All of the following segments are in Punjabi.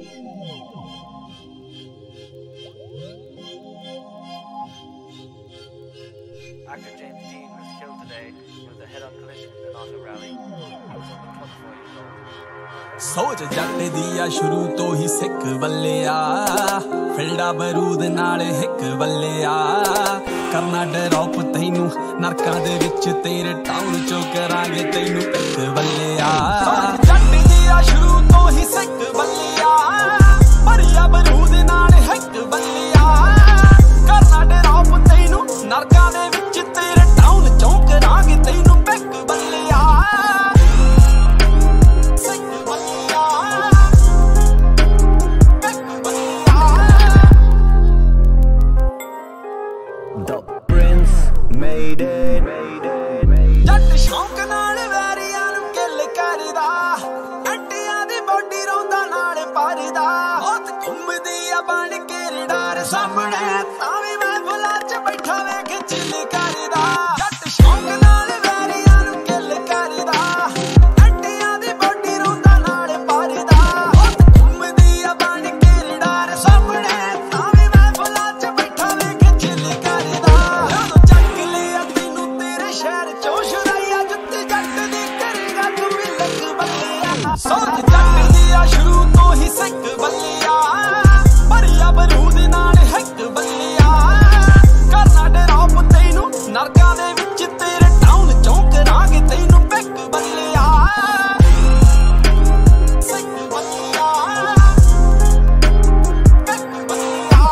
Actor James Dean was killed today. He was a head-on collision at an auto rally. He was only 24 years old. ਸੋਚ ਜੱਟ ਦੀ ਆ ਸ਼ੁਰੂ ਤੋਂ ਹੀ ਸਿੱਖ ਬੱਲਿਆ ਫਿਲਡਾ ਬਰੂਦ ਨਾਲ ਹਿੱਕ ਬੱਲਿਆ ਕਰਨਾ ਡਰੌਪ ਤੈਨੂੰ ਨਰਕਾਂ ਦੇ ਵਿੱਚ ਤੇਰੇ ਟਾਊਨ ਚੋਂ ਕਰਾਂਗੇ ਤੈਨੂੰ ਇੱਕ ਬੱਲਿਆ ਜੱਟ ਦੀ ਆ ਸ਼ੁਰੂ ਤੋਂ ਹੀ ਸਿੱਖ ਬੱਲਿਆ made it. ਜੱਟ ਸ਼ੌਂਕ ਨਾਲ ਵੈਰੀਆਂ ਸੋਚ ਜੱਟ ਦੀ ਆ ਸ਼ੁਰੂ ਤੋਂ ਹੀ ਸਿੱਖ ਬੱਲਿਆ। ਭਰਿਆ ਬਰੂਦ ਨਾਲ ਹੱਕ ਬੱਲਿਆ। ਕਰਨਾ ਡਰਾਪ ਤੈਨੂੰ, ਨਰਕਾਂ ਦੇ ਵਿੱਚ ਤੇਰੇ ਟਾਊਨ ਚੋਂ ਕਰਾਂਗੇ ਤੈਨੂੰ ਪਿੱਕ ਬੱਲਿਆ। ਸਿੱਖ ਬੱਲਿਆ। ਪਿੱਕ ਬੱਲਿਆ।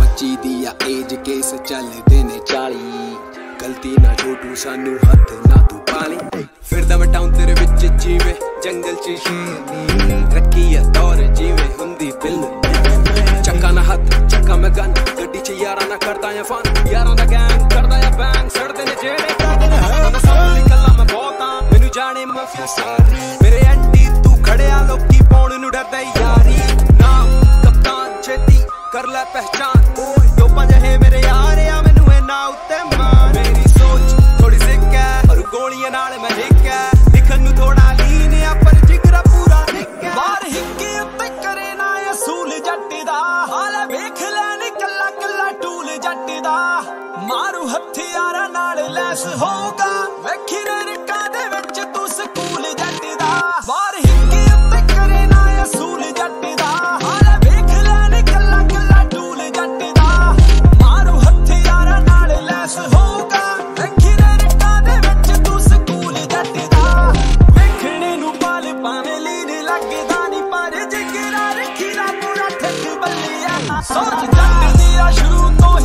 ਬੱਚੀ ਦੀ ਆ ਏਜ ਕੇਸ ਚੱਲਦੇ ਨੇ 40 ਗਲਤੀ ਨਾ ਛੋਟੂ, ਸਾਨੂੰ ਹੱਥ ਨਾ ਤੂੰ ਪਾਲੀ। ਫਿਰਦਾ ਮੈਂ ਟਾਊਨ ਤੇਰੇ ਵਿੱਚ ਜੀਵੇਂ ਜੰਗਲ ਚ ਸ਼ੇਰਨੀ ਰੱਖੀ ਆ ਤੌਰ ਜਿਵੇਂ ਹੁੰਦੀ ਫਿਲਮ ਚੱਕਾ ਨਾ ਹੱਥ, ਚੱਕਾ ਮੈਂ ਗਨ। ਗੱਡੀ ਚ ਯਾਰਾਂ ਨਾ ਕਰਦਾ ਆ ਫਨ ਯਾਰਾਂ ਦਾ ਗੈਂਗ ਕਰਦਾ ਆ ਬੈਂਗ ਸੜਦੇ ਨੇ ਜਿਹੜੇ ਕਰਦੇ ਨੇ ਹਾਂ ਮੈਂ ਸਭ ਨਿਕਲਣਾ ਮੈਂ ਬਹੁਤਾ ਮੈਨੂੰ ਜਾਣੇ ਮਾਫੀਆ ਸਾਰੇ। ਮੇਰੇ ਐਂਟੀ, ਤੂੰ ਖੜਿਆ, ਲੋਕੀ ਪਾਉਣ ਨੂੰ ਡਰਦਾ ਯਾਰੀ। ਨਾ ਕਪਤਾਨ, ਛੇਤੀ ਕਰ ਲੈ ਪਹਿਚਾਨ ਓਏ ਦੋ ਪੰਜ ਹੈ ਮੇਰੇ ਯਾਰ ਆ, ਮੈਨੂੰ ਇਹ ਉੱਤੇ ਮਾਰ। ਮੇਰੀ ਸੋਚ ਥੋੜੀ ਸਿੱਕ ਹੈ, ਪਰ ਗੋਲੀਆਂ ਨਾਲ ਮੈਂ ਹਥਿਆਰਾਂ ਨਾਲ ਲੈਸ ਹੋਊਗਾ। ਵੇਖੀ ਰੜਕਾਂ ਦੇ ਵਿੱਚ ਤੂੰ ਸਕੂਲ ਜੱਟ ਦਾ। ਬਾਹਰ ਹਿੱਕੀ ਉੱਤੇ ਕਰੇ ਨਾ ਅਸੂਲ ਜੱਟ ਦਾ। ਹਾਲ ਵੇਖ ਲੈਣ ਕੱਲਾ ਕੱਲਾ ਟੂਲ ਜੱਟ ਦਾ। ਮਾਰੂ ਹਥਿਆਰਾਂ ਨਾਲ ਲੈਸ ਹੋਊਗਾ। ਵੇਖੀ ਰੜਕਾਂ ਦੇ ਵਿੱਚ ਤੂੰ ਸਕੂਲ ਜੱਟ ਦਾ। ਵੇਖਣੇ ਨੂੰ ਪਾਲ ਪਾਵੇਂ ਲੀਨ ਲੱਗਦਾ ਨਹੀਂ ਪਰ ਜਿਗਰਾ ਰੱਖੀ ਨਾ ਪੂਰਾ ਠੱਕ ਬੱਲਿਆ। ਸੋਚ ਜੱਟ ਦੀ ਆ ਸ਼ੁਰੂ ਤੋਂ